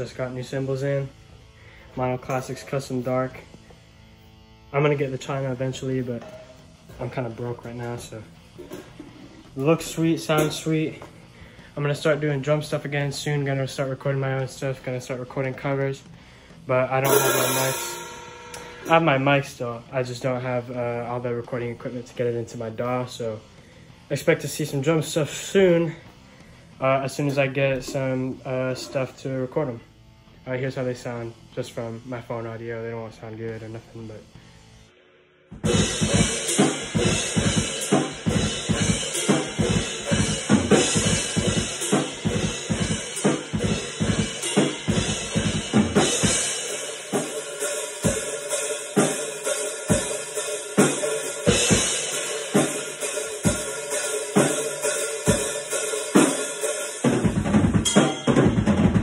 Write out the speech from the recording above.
just got new cymbals in. Meinl Classics Custom Dark. I'm gonna get the China eventually, but I'm kind of broke right now, so. Looks sweet, sounds sweet. I'm gonna start doing drum stuff again soon. Gonna start recording my own stuff. Gonna start recording covers, but I don't have my mics. I have my mic still. I just don't have uh, all the recording equipment to get it into my DAW. So expect to see some drum stuff soon. Uh, as soon as I get some uh, stuff to record them. Uh, here's how they sound just from my phone audio. They don't sound good or nothing, but